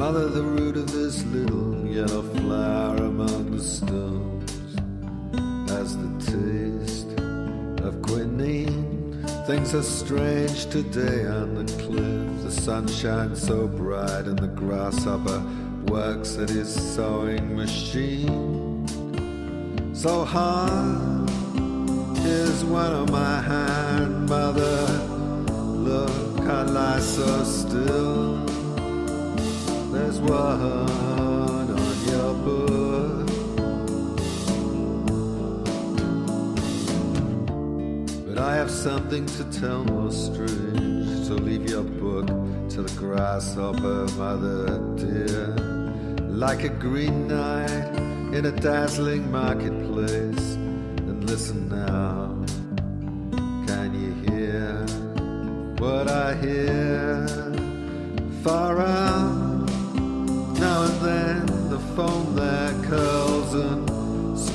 Mother, the root of this little yellow flower among the stones has the taste of quinine. Things are strange today on the cliff. The sun shines so bright, and the grasshopper works at his sewing machine. So hard is one of my hand, mother. Look, I lie so still. There's one on your book. But I have something to tell most strange. So leave your book to the grasshopper, mother dear. Like a green knight in a dazzling marketplace. And listen now. Can you hear what I hear? Far out.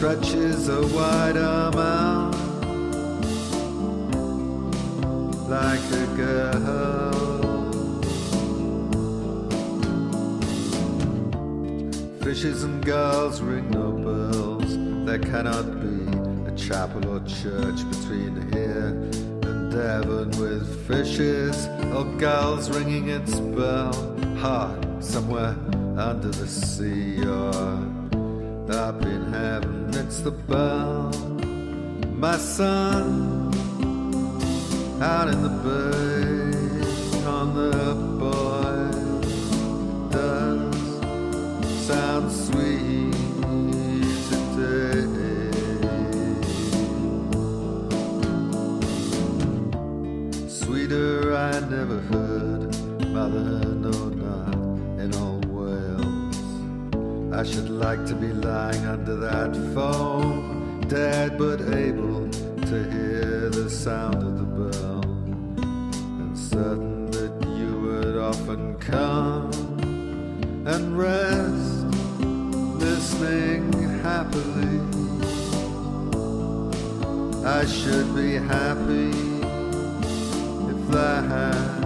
Stretches a wide arm out like a girl. Fishes and girls ring no bells. There cannot be a chapel or church between here and Devon with fishes or girls ringing its bell. Hard somewhere under the sea or up in heaven. It's the bell, my son out in the bay on the buoy does sound sweet today. Sweeter I never heard, mother, no, not in all. I should like to be lying under that foam, dead but able to hear the sound of the bell, and certain that you would often come and rest, listening happily. I should be happy if that